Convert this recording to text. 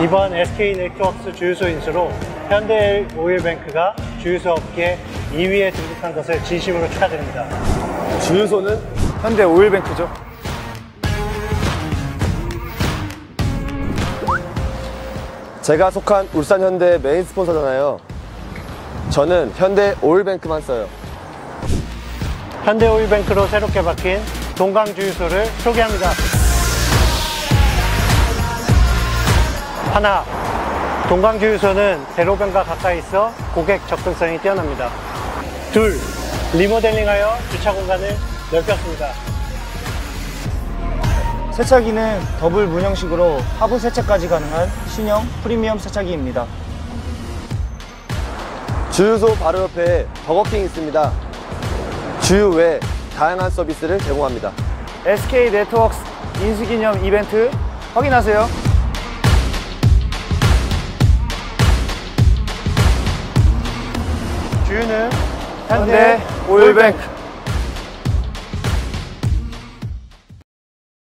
이번 SK 네트워크스 주유소 인수로 현대 오일뱅크가 주유소 업계 2위에 등극한 것을 진심으로 축하드립니다. 주유소는 현대 오일뱅크죠. 제가 속한 울산 현대 메인 스폰서잖아요. 저는 현대 오일뱅크만 써요. 현대 오일뱅크로 새롭게 바뀐 동강 주유소를 소개합니다. 하나, 동강 주유소는 대로변과 가까이 있어 고객 접근성이 뛰어납니다. 둘, 리모델링하여 주차 공간을 넓혔습니다. 세차기는 더블 문형식으로 하부 세차까지 가능한 신형 프리미엄 세차기입니다. 주유소 바로 옆에 버거킹 있습니다. 주유 외 다양한 서비스를 제공합니다. SK 네트워크스 인수기념 이벤트 확인하세요. 주유는 현대 오일뱅크